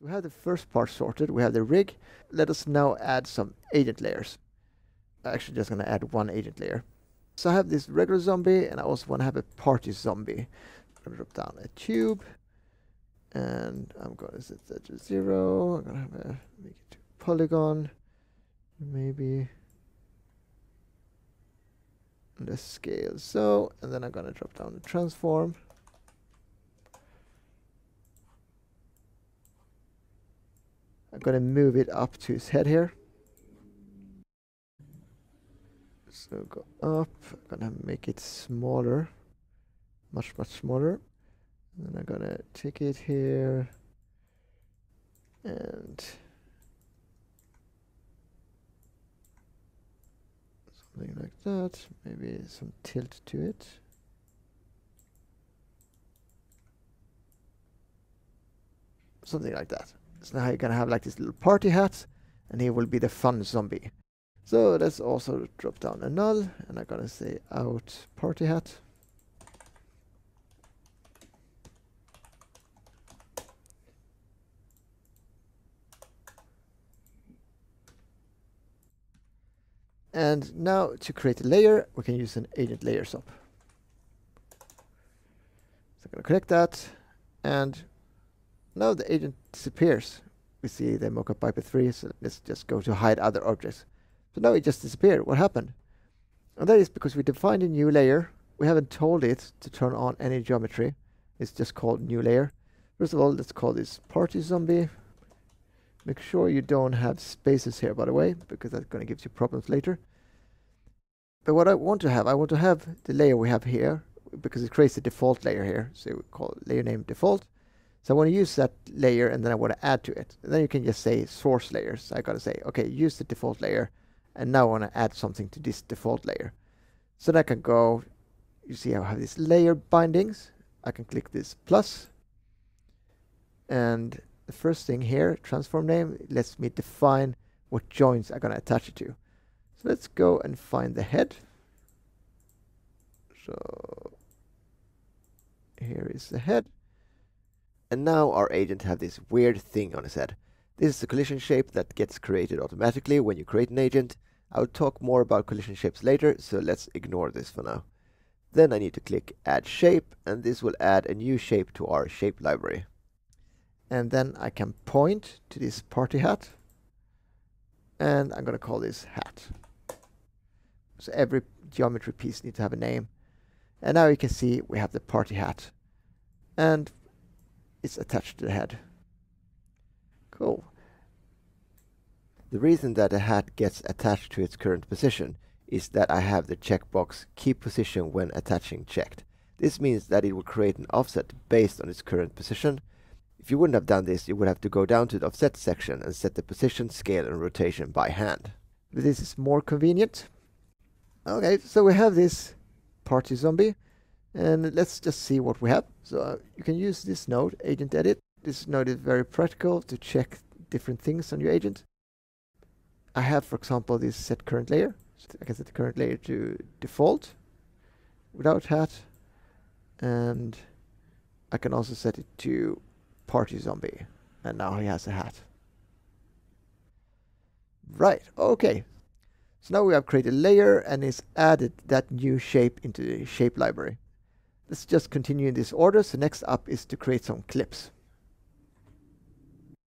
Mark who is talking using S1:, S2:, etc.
S1: So we have the first part sorted. We have the rig. Let us now add some agent layers. I'm actually just going to add one agent layer. So I have this regular zombie and I also want to have a party zombie. I'm going to drop down a tube and I'm going to set that to zero. I'm going to have a make it to polygon. Maybe And the scale so and then I'm going to drop down the transform I'm going to move it up to his head here. So go up I'm going to make it smaller much much smaller. And then I'm going to take it here and something like that maybe some tilt to it. Something like that so now you're gonna have like this little party hat and he will be the fun zombie so let's also drop down a null and I'm gonna say out party hat And now to create a layer, we can use an agent layer SOP. So I'm going to click that, and now the agent disappears. We see the mocap biped 3, so let's just go to hide other objects. So now it just disappeared. What happened? And that is because we defined a new layer. We haven't told it to turn on any geometry. It's just called new layer. First of all, let's call this party zombie. Make sure you don't have spaces here, by the way, because that's going to give you problems later. But what I want to have, I want to have the layer we have here, because it creates the default layer here. So we call layer name default. So I want to use that layer and then I want to add to it. And then you can just say source layers. So I got to say, okay, use the default layer. And now I want to add something to this default layer. So then I can go, you see I have these layer bindings. I can click this plus. And the first thing here, transform name, lets me define what joints I'm going to attach it to. So let's go and find the head. So here is the head. And now our agent have this weird thing on his head. This is a collision shape that gets created automatically when you create an agent. I will talk more about collision shapes later, so let's ignore this for now. Then I need to click add shape, and this will add a new shape to our shape library and then I can point to this party hat and I'm going to call this hat. So every geometry piece needs to have a name. And now you can see we have the party hat and it's attached to the head. Cool. The reason that a hat gets attached to its current position is that I have the checkbox keep position when attaching checked. This means that it will create an offset based on its current position if you wouldn't have done this, you would have to go down to the offset section and set the position, scale and rotation by hand. This is more convenient. Okay, so we have this party zombie and let's just see what we have. So uh, you can use this node, agent edit. This node is very practical to check different things on your agent. I have, for example, this set current layer. So I can set the current layer to default without hat. And I can also set it to party zombie. And now he has a hat. Right, okay. So now we have created a layer and it's added that new shape into the shape library. Let's just continue in this order. So next up is to create some clips.